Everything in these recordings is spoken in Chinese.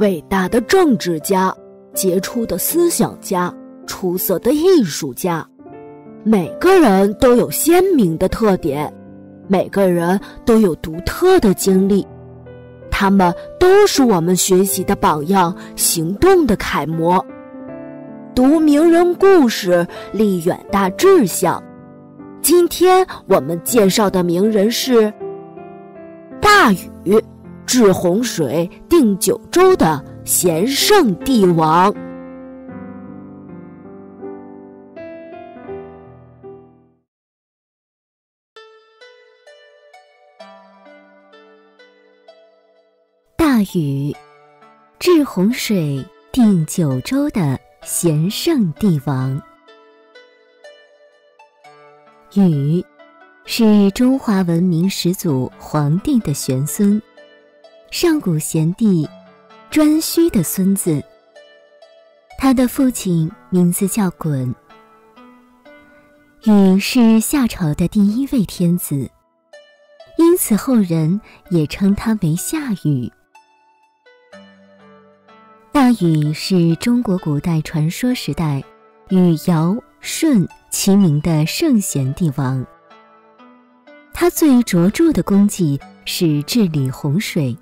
伟大的政治家，杰出的思想家，出色的艺术家。每个人都有鲜明的特点，每个人都有独特的经历，他们都是我们学习的榜样，行动的楷模。读名人故事，立远大志向。今天我们介绍的名人是大禹，治洪水、定九州的贤圣帝王。大禹，治洪水、定九州的贤圣帝王。禹是中华文明始祖黄帝的玄孙，上古贤帝颛顼的孙子。他的父亲名字叫鲧。禹是夏朝的第一位天子，因此后人也称他为夏禹。大禹是中国古代传说时代与尧、舜齐名的圣贤帝王。他最卓著的功绩是治理洪水，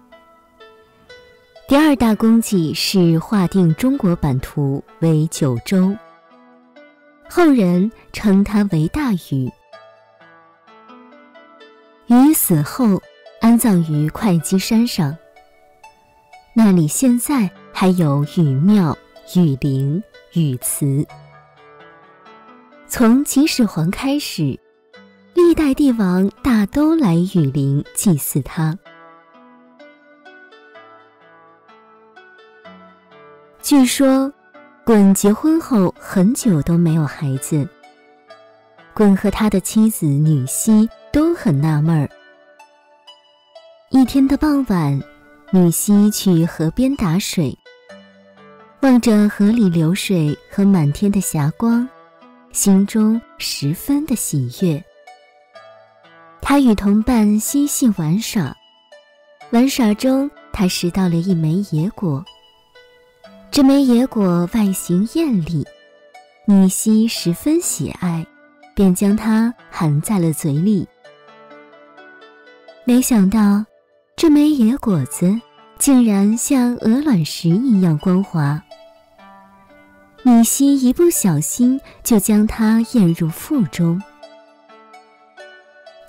第二大功绩是划定中国版图为九州。后人称他为大禹。禹死后安葬于会稽山上，那里现在。还有禹庙、禹陵、禹祠。从秦始皇开始，历代帝王大都来禹陵祭祀他。据说，鲧结婚后很久都没有孩子。鲧和他的妻子女西都很纳闷儿。一天的傍晚，女西去河边打水。望着河里流水和满天的霞光，心中十分的喜悦。他与同伴嬉戏玩耍，玩耍中他拾到了一枚野果。这枚野果外形艳丽，女溪十分喜爱，便将它含在了嘴里。没想到，这枚野果子竟然像鹅卵石一样光滑。女溪一不小心就将它咽入腹中，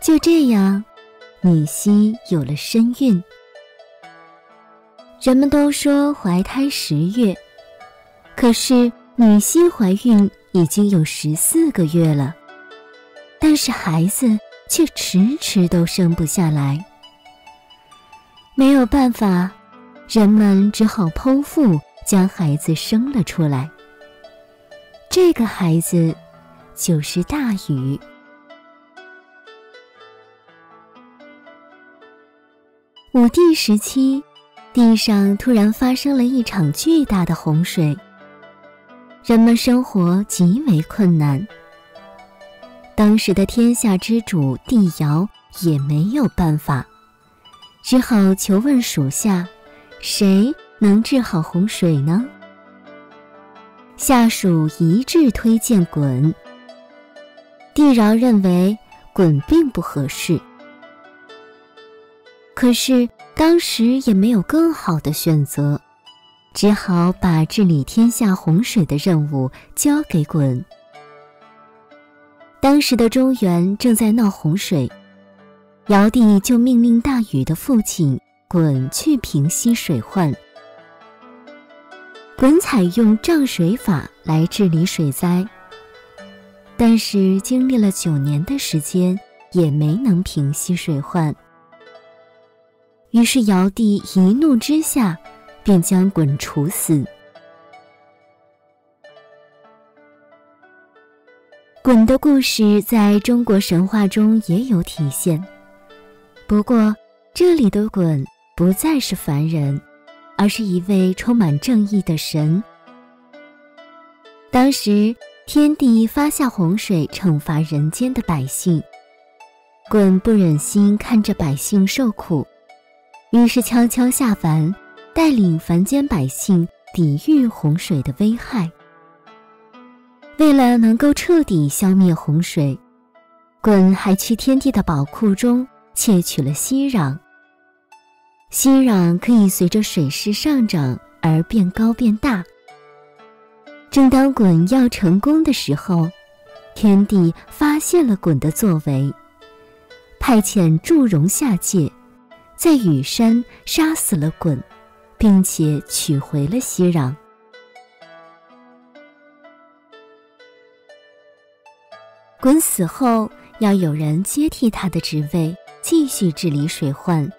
就这样，女溪有了身孕。人们都说怀胎十月，可是女溪怀孕已经有十四个月了，但是孩子却迟迟都生不下来。没有办法，人们只好剖腹将孩子生了出来。这个孩子就是大禹。武帝时期，地上突然发生了一场巨大的洪水，人们生活极为困难。当时的天下之主帝尧也没有办法，只好求问属下：谁能治好洪水呢？下属一致推荐鲧。帝尧认为鲧并不合适，可是当时也没有更好的选择，只好把治理天下洪水的任务交给鲧。当时的中原正在闹洪水，尧帝就命令大禹的父亲鲧去平息水患。鲧采用涨水法来治理水灾，但是经历了九年的时间，也没能平息水患。于是尧帝一怒之下，便将鲧处死。鲧的故事在中国神话中也有体现，不过这里的鲧不再是凡人。而是一位充满正义的神。当时天帝发下洪水，惩罚人间的百姓。鲧不忍心看着百姓受苦，于是悄悄下凡，带领凡间百姓抵御洪水的危害。为了能够彻底消灭洪水，鲧还去天帝的宝库中窃取了息壤。息壤可以随着水势上涨而变高变大。正当鲧要成功的时候，天帝发现了鲧的作为，派遣祝融下界，在羽山杀死了鲧，并且取回了息壤。鲧死后，要有人接替他的职位，继续治理水患。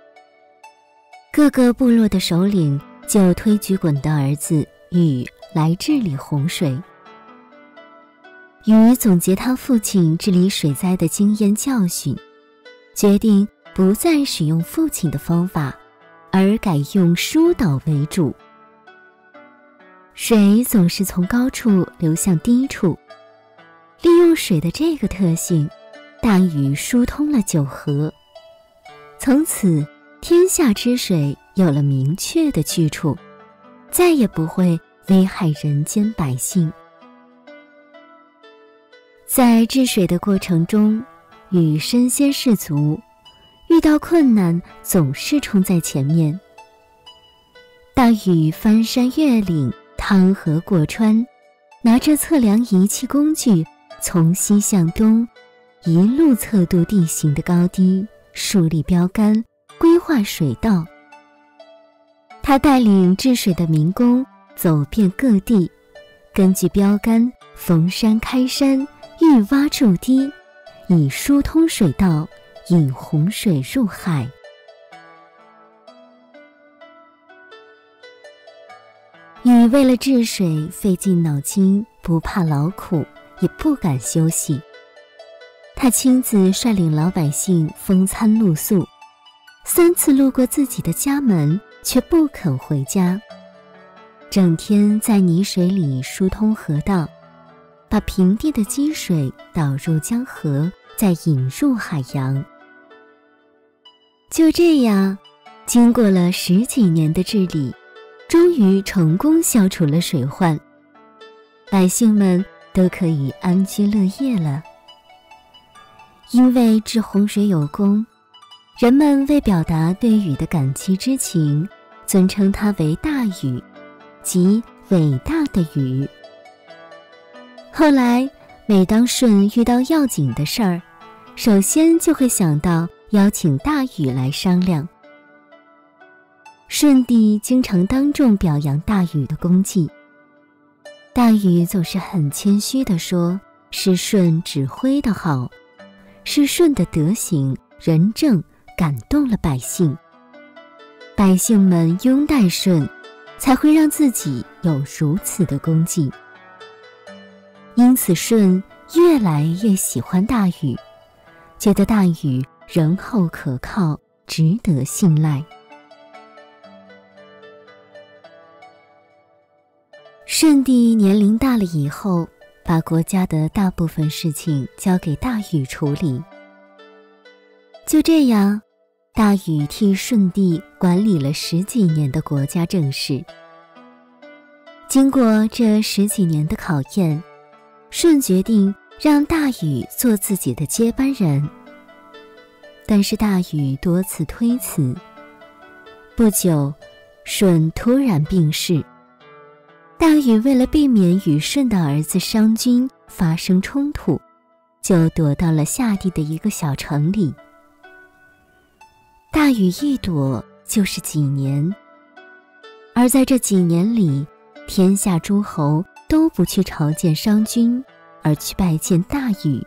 各个部落的首领就推举鲧的儿子禹。来治理洪水。禹总结他父亲治理水灾的经验教训，决定不再使用父亲的方法，而改用疏导为主。水总是从高处流向低处，利用水的这个特性，大禹疏通了九河。从此，天下之水有了明确的去处，再也不会。危害人间百姓，在治水的过程中，禹身先士卒，遇到困难总是冲在前面。大禹翻山越岭，趟河过川，拿着测量仪器工具，从西向东，一路测度地形的高低，树立标杆，规划水道。他带领治水的民工。走遍各地，根据标杆逢山开山，遇洼筑堤，以疏通水道，引洪水入海。禹为了治水费尽脑筋，不怕劳苦，也不敢休息。他亲自率领老百姓风餐露宿，三次路过自己的家门，却不肯回家。整天在泥水里疏通河道，把平地的积水导入江河，再引入海洋。就这样，经过了十几年的治理，终于成功消除了水患，百姓们都可以安居乐业了。因为治洪水有功，人们为表达对禹的感激之情，尊称他为大禹。即伟大的禹。后来，每当舜遇到要紧的事儿，首先就会想到邀请大禹来商量。舜帝经常当众表扬大禹的功绩，大禹总是很谦虚地说：“是舜指挥的好，是舜的德行仁政感动了百姓，百姓们拥戴舜。”才会让自己有如此的功绩。因此，舜越来越喜欢大禹，觉得大禹仁厚可靠，值得信赖。舜帝年龄大了以后，把国家的大部分事情交给大禹处理。就这样。大禹替舜帝管理了十几年的国家政事。经过这十几年的考验，舜决定让大禹做自己的接班人。但是大禹多次推辞。不久，舜突然病逝。大禹为了避免与舜的儿子商均发生冲突，就躲到了下地的一个小城里。大禹一躲就是几年，而在这几年里，天下诸侯都不去朝见商君，而去拜见大禹。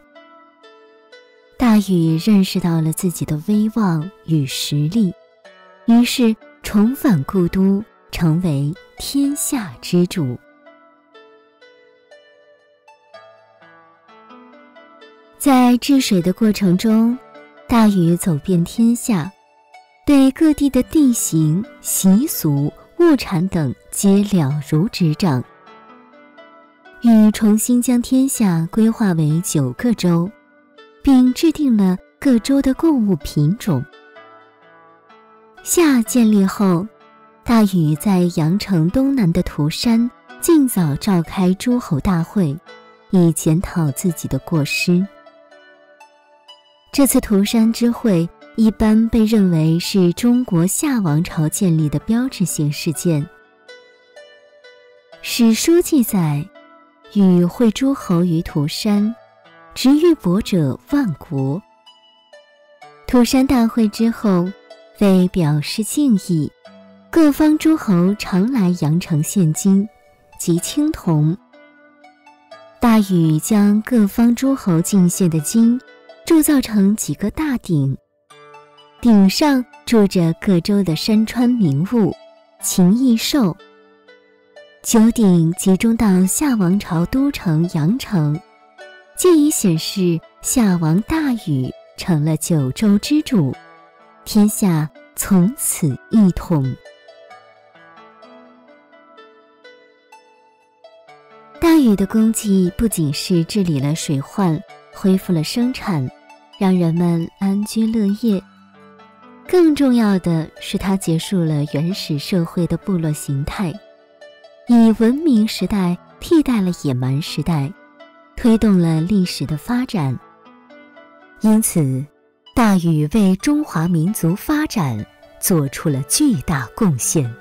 大禹认识到了自己的威望与实力，于是重返故都，成为天下之主。在治水的过程中，大禹走遍天下。对各地的地形、习俗、物产等皆了如指掌。禹重新将天下规划为九个州，并制定了各州的贡物品种。夏建立后，大禹在阳城东南的涂山尽早召开诸侯大会，以检讨自己的过失。这次涂山之会一般被认为是中国夏王朝建立的标志性事件。史书记载，禹会诸侯于涂山，执玉帛者万国。涂山大会之后，为表示敬意，各方诸侯常来阳城献金及青铜。大禹将各方诸侯进献的金铸造成几个大鼎，鼎上住着各州的山川名物、禽异兽。九鼎集中到夏王朝都城阳城，借以显示夏王大禹。成了九州之主，天下从此一统。大禹的功绩不仅是治理了水患，恢复了生产，让人们安居乐业，更重要的是他结束了原始社会的部落形态，以文明时代替代了野蛮时代，推动了历史的发展。因此，大禹为中华民族发展做出了巨大贡献。